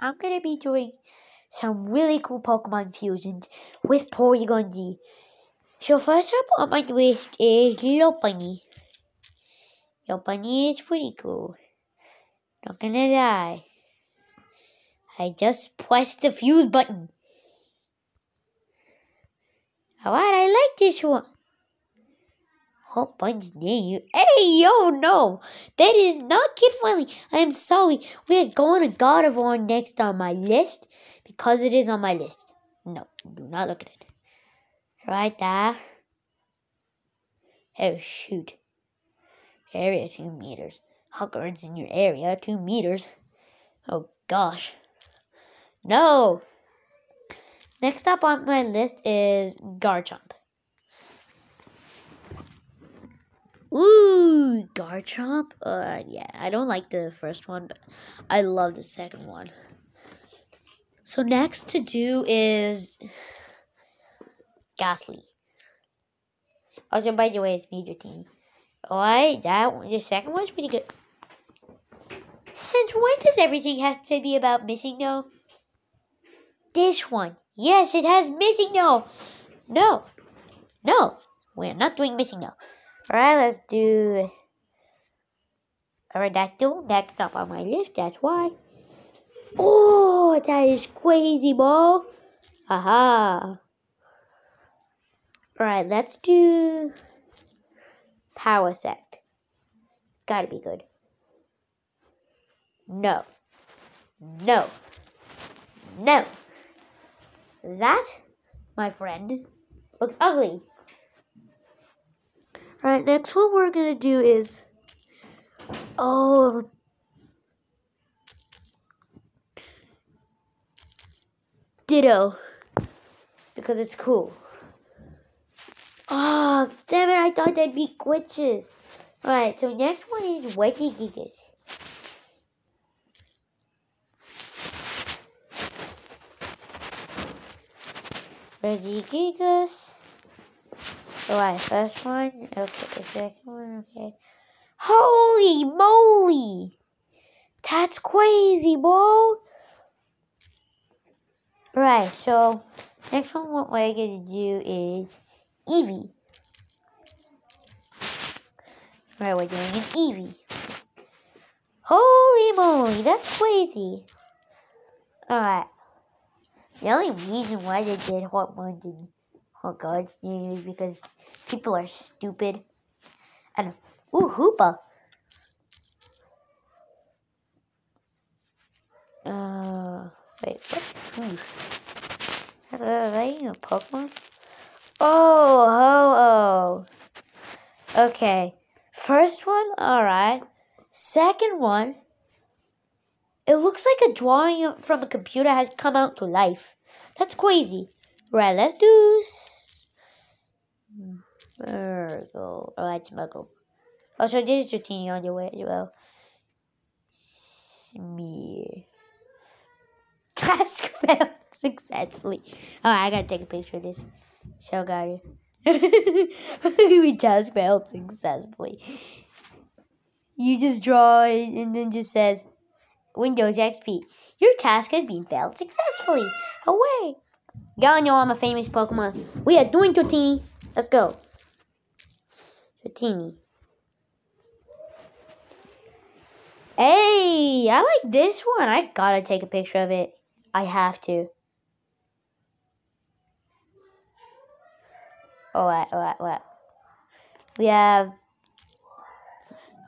I'm gonna be doing some really cool Pokemon fusions with Porygon Z. So first up on my list is Lopunny. Lopunny is pretty cool. Not gonna lie. I just pressed the fuse button. Alright, I like this one. Hope one's near you. Hey, yo, no! That is not kid friendly. I am sorry. We are going to Gardevoir next on my list because it is on my list. No, do not look at it. Right there. Oh, shoot. Area 2 meters. Hogwarts in your area, 2 meters. Oh, gosh. No! Next up on my list is Garchomp. Ooh, Garchomp. Uh, yeah, I don't like the first one, but I love the second one. So next to do is Gastly. Also, by the way, it's Major Team. Alright, that one, the second one's pretty good. Since when does everything have to be about MissingNo? This one. Yes, it has MissingNo. No. No. We're not doing MissingNo. Alright, let's do Aerodactyl. Next up on my list, that's why. Oh, that is crazy, bro. Aha. Alright, let's do power Parasect. It's gotta be good. No. No. No. That, my friend, looks ugly. Alright, next what we're gonna do is oh Ditto. Because it's cool. Oh, damn it, I thought they'd be glitches. Alright, so next one is Regigigas. Alright, first one. Okay, second one, okay. Holy moly! That's crazy, bro! Right, so next one what we're gonna do is Eevee. Right, we're doing an Eevee. Holy moly, that's crazy. Alright. The only reason why they did Hot Ones Hot Gods because people are stupid. And, ooh, Hoopa. Uh, wait, what? Ooh. Are they a Pokemon? Oh, oh, oh. Okay. First one, alright. Second one, it looks like a drawing from a computer has come out to life. That's crazy. Right, let's do. Smeargle. Alright, Smeargle. Oh, so this is Dratini on your way as well. Smear. Task failed successfully. Alright, I gotta take a picture of this. So got it. we task failed successfully. You just draw it and then just says Windows XP. Your task has been failed successfully. Away. Y'all know I'm a famous Pokemon. We are doing Dratini. Let's go. Dratini. Hey, I like this one. I gotta take a picture of it. I have to. Alright, alright, alright. We have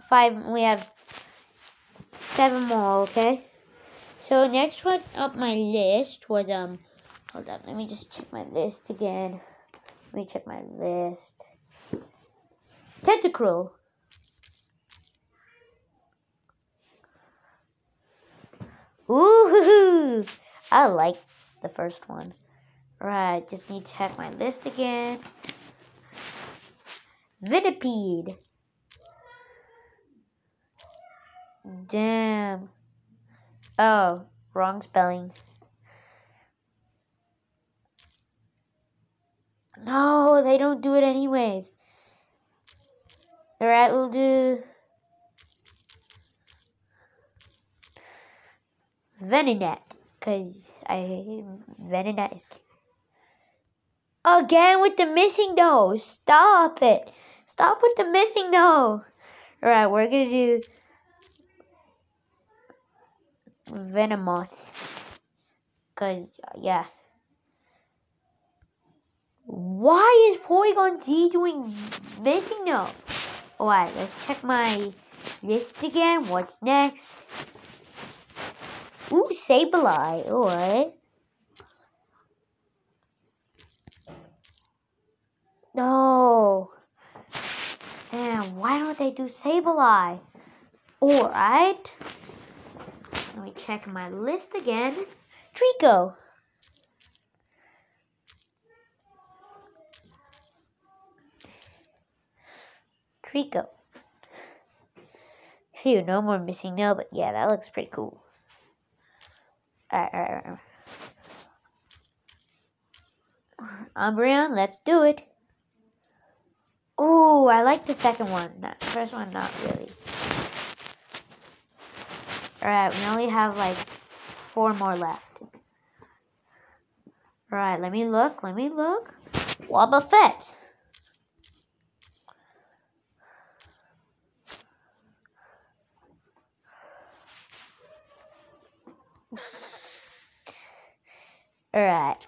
five, we have seven more, okay? So next one up my list was, um, hold on, let me just check my list again. Let me check my list. Tentacruel. Ooh, I like the first one. Right, just need to check my list again. Venipede. Damn. Oh, wrong spelling. No, they don't do it anyways. Alright, we'll do Venonat. Because I Venonat Again with the missing nose. Stop it. Stop with the missing nose. Alright, we're gonna do Venomoth. Cause yeah. Why is Porygon Z doing missing nose? Alright, let's check my list again. What's next? Ooh, Sableye. Alright. No. Oh. Damn, why don't they do Sableye? Alright. Let me check my list again. Treecko. Treecko. Phew, no more MissingNo, but yeah, that looks pretty cool. Alright, alright, alright. Umbreon, let's do it. Oh, I like the second one. That first one, not really. Alright, we only have like four more left. Alright, let me look, let me look. Wobbuffet. Alright.